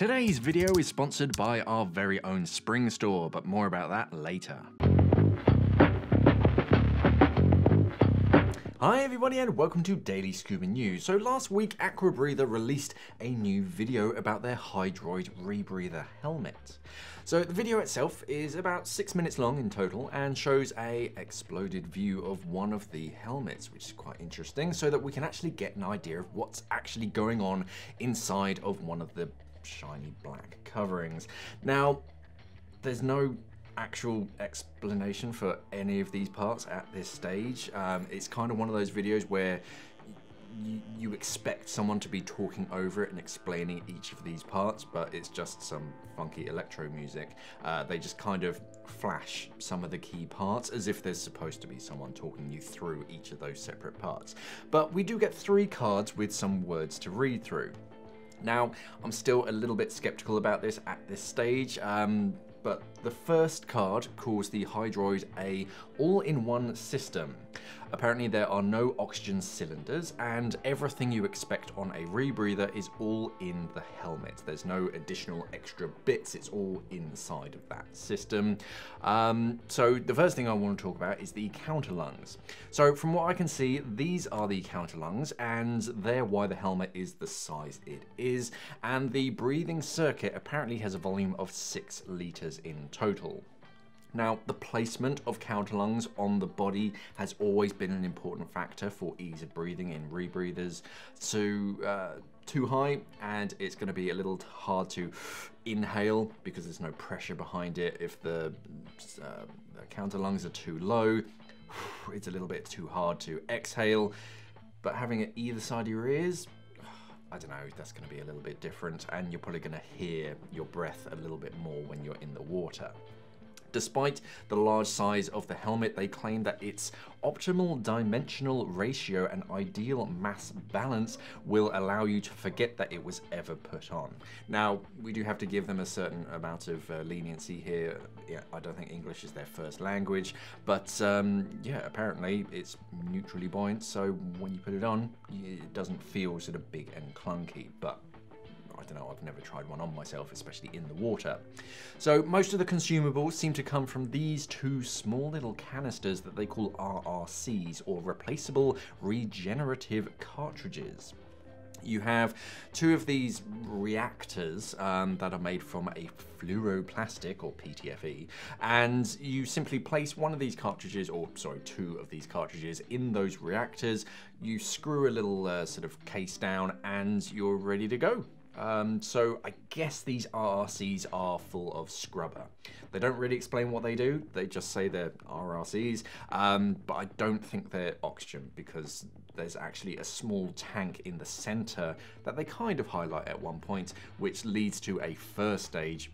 Today's video is sponsored by our very own Spring Store, but more about that later. Hi everybody and welcome to Daily Scuba News. So last week Aquabreather released a new video about their Hydroid rebreather helmet. So the video itself is about 6 minutes long in total and shows a exploded view of one of the helmets which is quite interesting so that we can actually get an idea of what's actually going on inside of one of the shiny black coverings. Now there's no actual explanation for any of these parts at this stage. Um, it's kind of one of those videos where you, expect someone to be talking over it and explaining each of these parts, but it's just some funky electro music. Uh, they just kind of flash some of the key parts as if there's supposed to be someone talking you through each of those separate parts. But we do get three cards with some words to read through. Now, I'm still a little bit skeptical about this at this stage. Um, but the first card calls the Hydroid a all-in-one system. Apparently there are no oxygen cylinders and everything you expect on a rebreather is all in the helmet. There's no additional extra bits, it's all inside of that system. Um, so the first thing I want to talk about is the counter lungs. So from what I can see, these are the counter lungs and they're why the helmet is the size it is. And the breathing circuit apparently has a volume of six liters in total. Now, the placement of counterlungs on the body has always been an important factor for ease of breathing in rebreathers. So, uh, too high, and it's going to be a little hard to inhale because there's no pressure behind it. If the, uh, the counterlungs are too low, it's a little bit too hard to exhale. But having it either side of your ears, I don't know, that's going to be a little bit different, and you're probably going to hear your breath a little bit more when you're in the water. Despite the large size of the helmet, they claim that its optimal dimensional ratio and ideal mass balance will allow you to forget that it was ever put on. Now, we do have to give them a certain amount of uh, leniency here. Yeah, I don't think English is their first language, but um, yeah, apparently it's neutrally buoyant, so when you put it on, it doesn't feel sort of big and clunky, but don't know, I've never tried one on myself, especially in the water. So most of the consumables seem to come from these two small little canisters that they call RRCs, or Replaceable Regenerative Cartridges. You have two of these reactors um, that are made from a fluoroplastic or PTFE and you simply place one of these cartridges or sorry two of these cartridges in those reactors. You screw a little uh, sort of case down and you're ready to go um, so I guess these RRCs are full of scrubber. They don't really explain what they do, they just say they're RRCs, um, but I don't think they're oxygen because there's actually a small tank in the center that they kind of highlight at one point, which leads to a first stage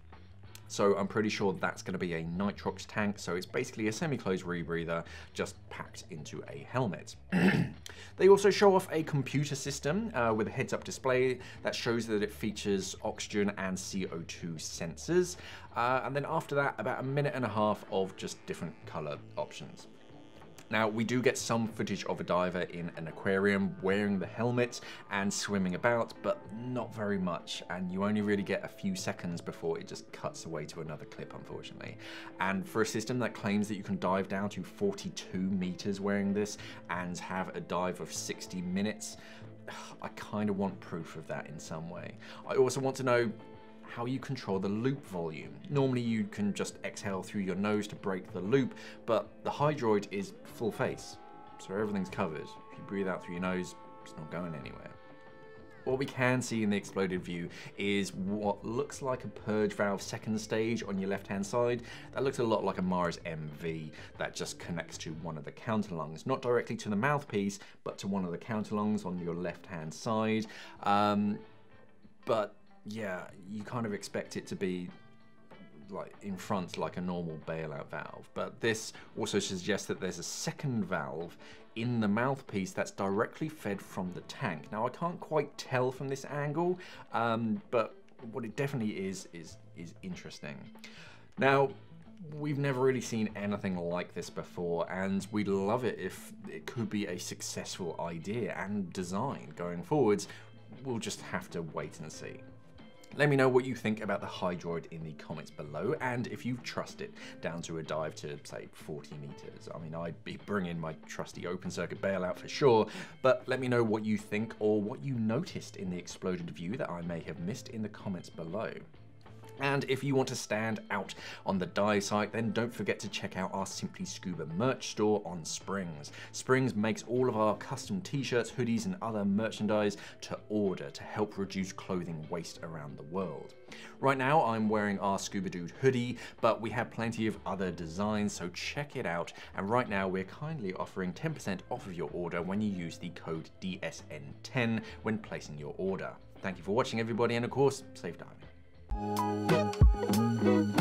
so I'm pretty sure that's going to be a nitrox tank. So it's basically a semi-closed rebreather just packed into a helmet. they also show off a computer system uh, with a heads-up display that shows that it features oxygen and CO2 sensors. Uh, and then after that, about a minute and a half of just different color options. Now, we do get some footage of a diver in an aquarium wearing the helmet and swimming about, but not very much, and you only really get a few seconds before it just cuts away to another clip, unfortunately. And for a system that claims that you can dive down to 42 meters wearing this and have a dive of 60 minutes, I kind of want proof of that in some way. I also want to know how you control the loop volume. Normally you can just exhale through your nose to break the loop, but the Hydroid is full face, so everything's covered. If you breathe out through your nose, it's not going anywhere. What we can see in the exploded view is what looks like a purge valve second stage on your left hand side. That looks a lot like a Mares MV that just connects to one of the counter lungs, not directly to the mouthpiece, but to one of the counter lungs on your left hand side. Um, but yeah, you kind of expect it to be like in front like a normal bailout valve but this also suggests that there's a second valve in the mouthpiece that's directly fed from the tank. Now I can't quite tell from this angle um, but what it definitely is is is interesting. Now we've never really seen anything like this before and we'd love it if it could be a successful idea and design going forwards. We'll just have to wait and see Let me know what you think about the Hydroid in the comments below, and if you trust it down to a dive to, say, 40 meters. I mean, I'd be bringing my trusty open circuit bailout for sure, but let me know what you think or what you noticed in the exploded view that I may have missed in the comments below. And if you want to stand out on the dive site, then don't forget to check out our Simply Scuba merch store on Springs. Springs makes all of our custom t-shirts, hoodies, and other merchandise to order to help reduce clothing waste around the world. Right now, I'm wearing our Scuba Dude hoodie, but we have plenty of other designs, so check it out. And right now, we're kindly offering 10% off of your order when you use the code DSN10 when placing your order. Thank you for watching, everybody, and of course, safe diving. Boom, boom, boom.